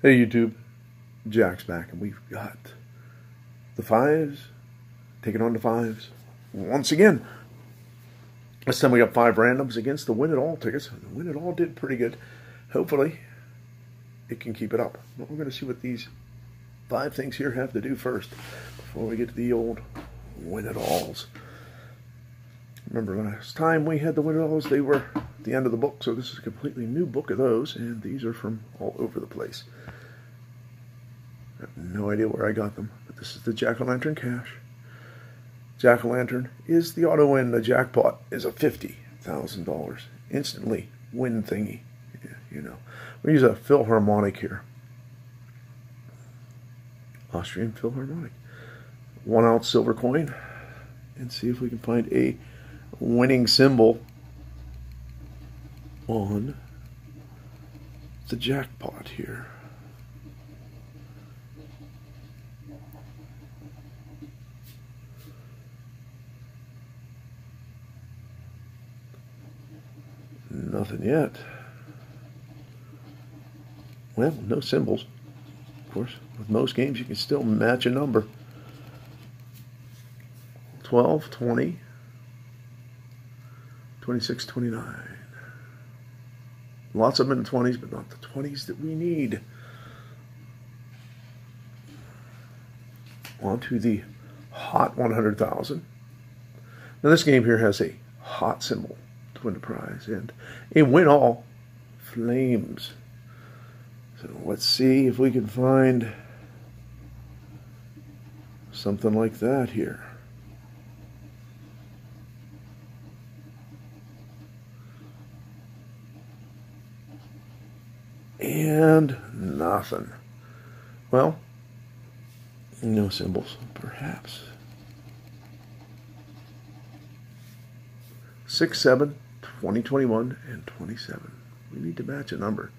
Hey YouTube, Jack's back and we've got the fives, taking on the fives once again. This time we got five randoms against the Win It All tickets. The Win It All did pretty good. Hopefully it can keep it up. But we're going to see what these five things here have to do first before we get to the old Win It Alls. Remember last time we had the Win It Alls, they were at the end of the book, so this is a completely new book of those, and these are from all over the place. I have no idea where I got them, but this is the Jack-o'-lantern cash. Jack-o'-lantern is the auto win. The jackpot is a $50,000 instantly win thingy. Yeah, you know, we use a Philharmonic here. Austrian Philharmonic. One ounce silver coin. And see if we can find a winning symbol on the jackpot here. Nothing yet. Well, no symbols. Of course, with most games, you can still match a number. 12, 20, 26, 29. Lots of them in the 20s, but not the 20s that we need. On to the hot 100,000. Now, this game here has a hot symbol to win the prize and a win all flames. So let's see if we can find something like that here. And nothing. Well, no symbols, perhaps. 6, 7, 2021, and 27. We need to match a number.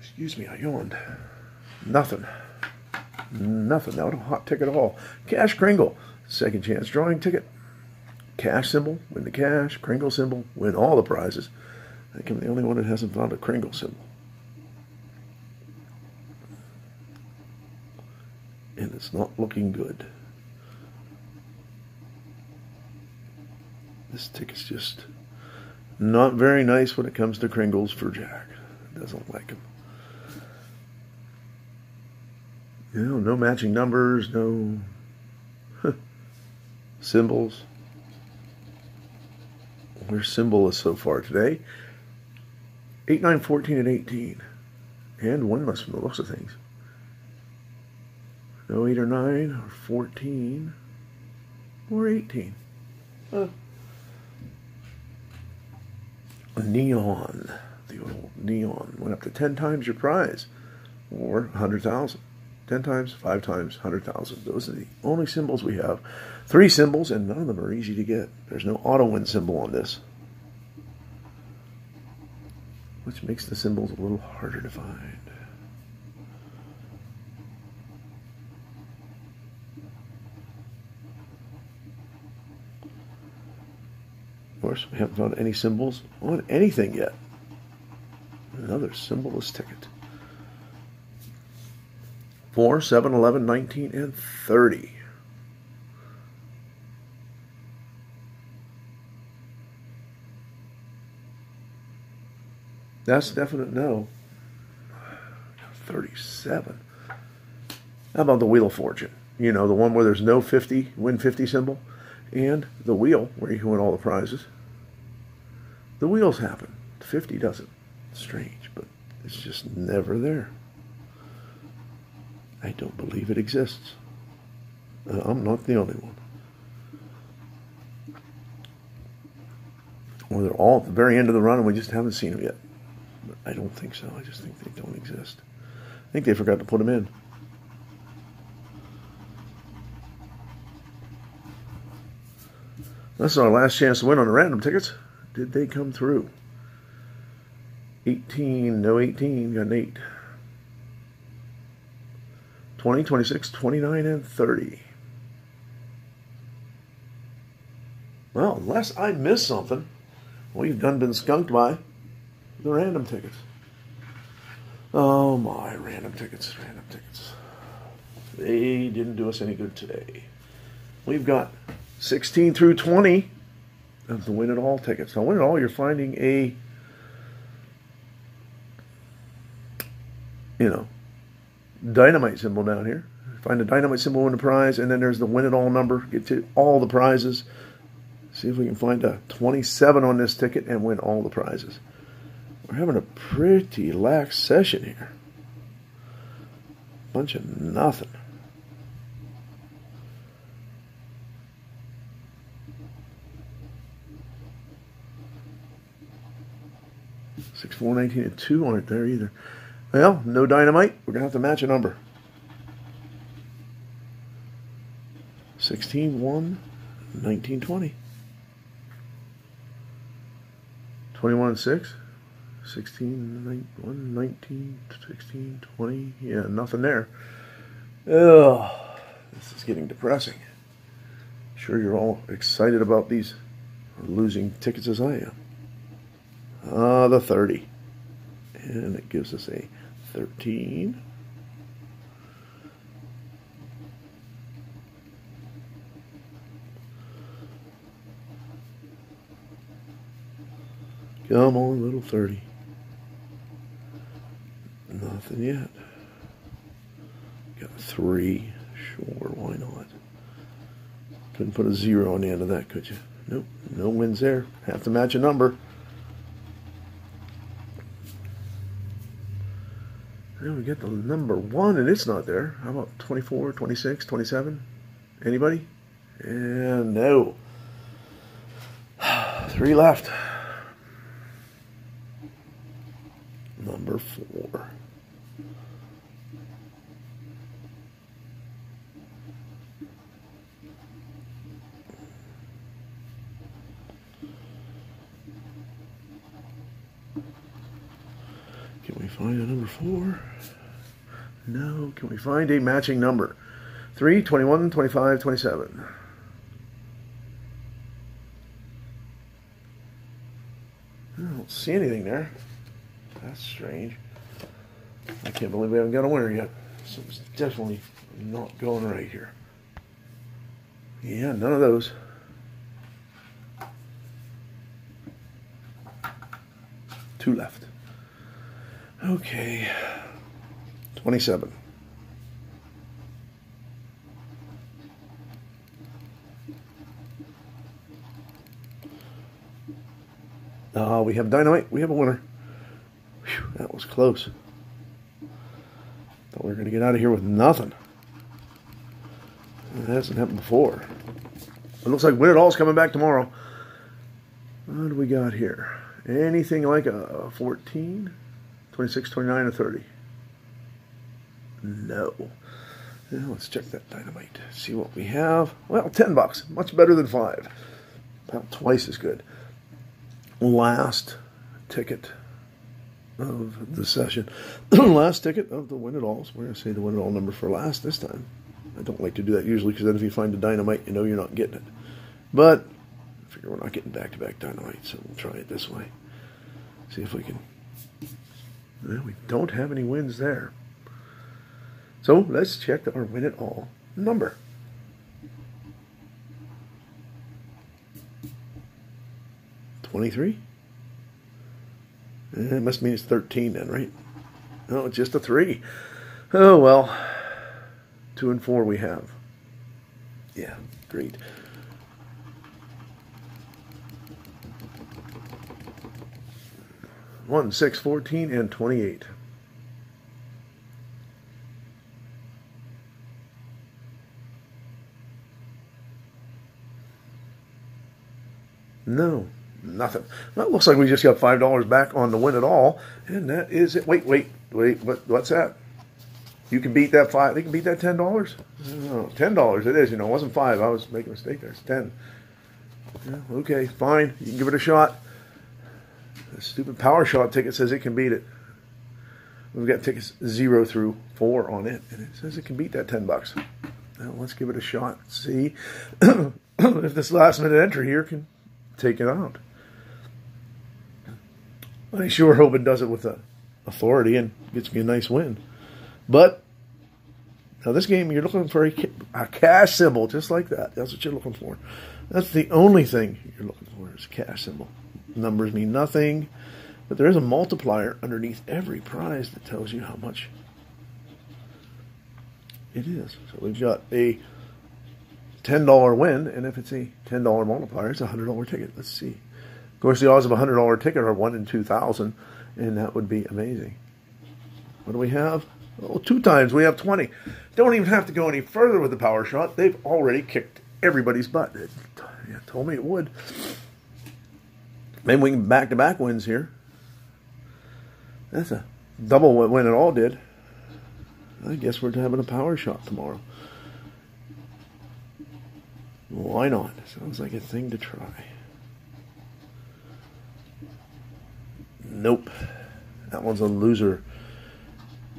Excuse me, I yawned. Nothing. Nothing. Not a hot ticket at all. Cash Kringle. Second chance drawing ticket. Cash symbol, win the cash. Kringle symbol, win all the prizes. I think I'm the only one that hasn't found a Kringle symbol. And it's not looking good. This ticket's just not very nice when it comes to Kringles for Jack. Doesn't like him. You know, no matching numbers, no symbols. We're symbolless so far today. 8, 9, 14, and 18. And winless from the looks of things. No 8 or 9 or 14 or 18. Huh. Neon. The old neon went up to 10 times your prize or 100,000. 10 times, 5 times, 100,000. Those are the only symbols we have. Three symbols, and none of them are easy to get. There's no auto win symbol on this, which makes the symbols a little harder to find. Of course, we haven't found any symbols on anything yet. Another symbolless ticket. 4, 7, 11, 19, and 30. That's definite no. 37. How about the Wheel of Fortune? You know, the one where there's no 50, win 50 symbol, and the wheel where you can win all the prizes. The wheels happen. 50 doesn't. Strange, but it's just never there. I don't believe it exists. Uh, I'm not the only one. Or they're all at the very end of the run and we just haven't seen them yet. I don't think so. I just think they don't exist. I think they forgot to put them in. That's our last chance to win on the random tickets. Did they come through? 18, no 18, got an 8. 20, 26, 29, and 30. Well, unless I missed something, we've done been skunked by the random tickets. Oh my, random tickets, random tickets. They didn't do us any good today. We've got 16 through 20 of the Win It All tickets. Now, Win It All, you're finding a, you know, dynamite symbol down here. Find the dynamite symbol in the prize, and then there's the Win It All number. Get to all the prizes. See if we can find a 27 on this ticket and win all the prizes. We're having a pretty lax session here. Bunch of nothing. Six, four, nineteen, and two aren't there either. Well, no dynamite. We're gonna have to match a number. 16, 1, 19, 20. 21 and 6. 16, 1, 19, 16, 20. Yeah, nothing there. Ugh, this is getting depressing. Sure, you're all excited about these losing tickets as I am. Ah, uh, the 30. And it gives us a 13. Come on, little 30. Nothing yet. Got three. Sure, why not? Couldn't put a zero on the end of that, could you? Nope, no wins there. Have to match a number. Get the number one, and it's not there. How about 24, 26, 27? Anybody? And no. Three left. Number four. We find a number four? No. Can we find a matching number? 3, 21, 25, 27. I don't see anything there. That's strange. I can't believe we haven't got a winner yet. Something's definitely not going right here. Yeah, none of those. Two left. Okay. 27. Uh, we have dynamite. We have a winner. Whew, that was close. Thought we were going to get out of here with nothing. That hasn't happened before. It looks like Win It All's coming back tomorrow. What do we got here? Anything like a 14, 26, 29, or 30? No. Now let's check that dynamite. See what we have. Well, 10 bucks. Much better than 5. About twice as good. Last ticket of the session. last ticket of the Win It Alls. We're going to say the Win It All number for last this time. I don't like to do that usually because then if you find a dynamite, you know you're not getting it. But I figure we're not getting back-to-back dynamite, so we'll try it this way. See if we can. We don't have any wins there. So let's check our Win It All number. Twenty-three. Eh, it must mean it's 13 then, right? No, it's just a 3. Oh, well. 2 and 4 we have. Yeah, great. One, six, fourteen, and twenty-eight. No. Nothing. It looks like we just got five dollars back on the win it all, and that is it. Wait, wait, wait. What? What's that? You can beat that five. They can beat that ten dollars. Ten dollars. It is. You know, it wasn't five. I was making a mistake there. It's ten. Yeah, okay, fine. You can give it a shot. The stupid power shot ticket says it can beat it. We've got tickets zero through four on it, and it says it can beat that ten bucks. Well, let's give it a shot. See if this last minute entry here can take it out. I sure hope it does it with authority and gets me a nice win. But now this game, you're looking for a, a cash symbol, just like that. That's what you're looking for. That's the only thing you're looking for is a cash symbol. Numbers mean nothing, but there is a multiplier underneath every prize that tells you how much it is. So we've got a $10 win, and if it's a $10 multiplier, it's a $100 ticket. Let's see. Of course, the odds of a $100 ticket are 1 in 2,000, and that would be amazing. What do we have? Oh, two times. We have 20. Don't even have to go any further with the power shot. They've already kicked everybody's butt. It, it told me it would. Maybe we can back-to-back wins here. That's a double win it all did. I guess we're having a power shot tomorrow. Why not? Sounds like a thing to try. Nope. That one's a loser.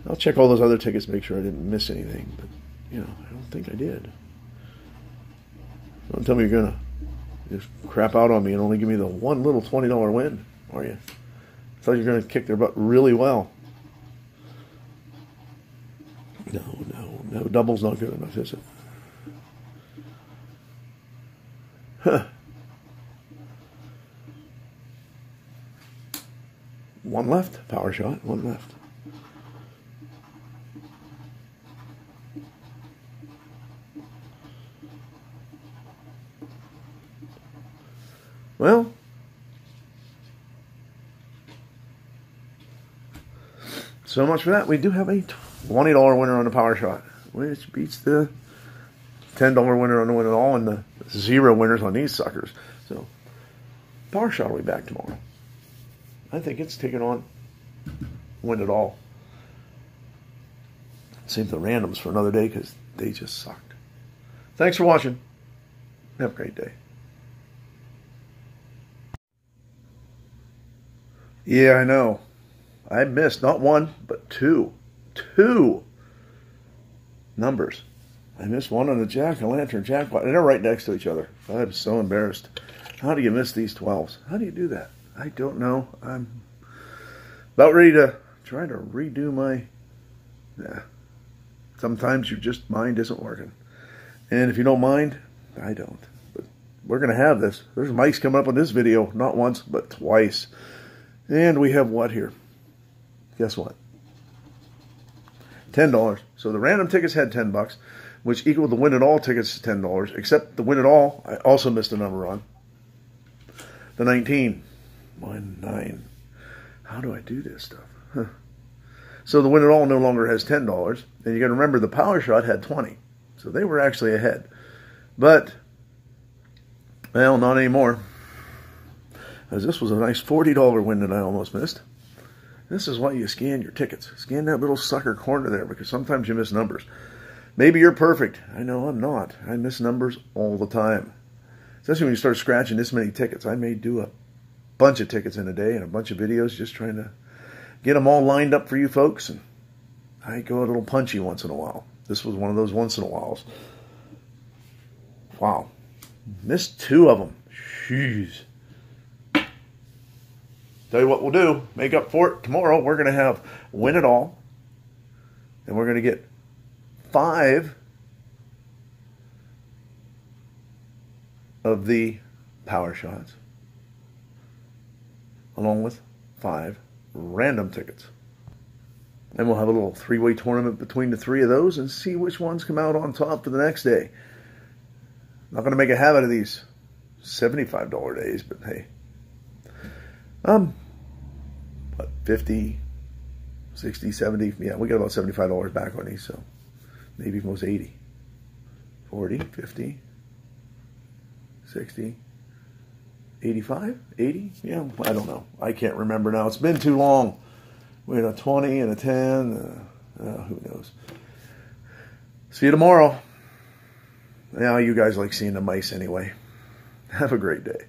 I'll check all those other tickets, make sure I didn't miss anything. But, you know, I don't think I did. Don't tell me you're going to just crap out on me and only give me the one little $20 win, are you? I thought you were going to kick their butt really well. No, no, no. Double's not good enough, is it? Huh. One left. Power shot. One left. Well, so much for that. We do have a $20 winner on the power shot, which beats the $10 winner on the win it all and the zero winners on these suckers. So, power shot will be back tomorrow. I think it's taken on win it all. Save the randoms for another day because they just sucked. Thanks for watching. Have a great day. Yeah, I know. I missed not one, but two. Two numbers. I missed one on the jack o' lantern jackpot. And they're right next to each other. I'm so embarrassed. How do you miss these 12s? How do you do that? I don't know. I'm about ready to try to redo my. Yeah. Sometimes your just mind isn't working. And if you don't mind, I don't. But we're going to have this. There's mics coming up on this video, not once, but twice. And we have what here? Guess what? $10. So the random tickets had 10 bucks, which equaled the win it all tickets to $10, except the win it all I also missed a number on. The 19. 1 9. How do I do this stuff? Huh. So the win it all no longer has $10. And you got to remember the power shot had 20. So they were actually ahead. But, well, not anymore this was a nice $40 win that I almost missed. This is why you scan your tickets. Scan that little sucker corner there because sometimes you miss numbers. Maybe you're perfect. I know I'm not. I miss numbers all the time. Especially when you start scratching this many tickets. I may do a bunch of tickets in a day and a bunch of videos just trying to get them all lined up for you folks. And I go a little punchy once in a while. This was one of those once in a whiles. Wow. Missed two of them. Jeez. Tell you what we'll do, make up for it tomorrow. We're going to have win it all. And we're going to get five of the power shots, along with five random tickets. And we'll have a little three way tournament between the three of those and see which ones come out on top for the next day. Not going to make a habit of these $75 days, but hey. Um, what, 50, 60, 70, yeah, we got about $75 back on these, so maybe almost 80. 40, 50, 60, 85, 80? Yeah, I don't know. I can't remember now. It's been too long. We had a 20 and a 10. Uh, uh, who knows? See you tomorrow. Now, you guys like seeing the mice anyway. Have a great day.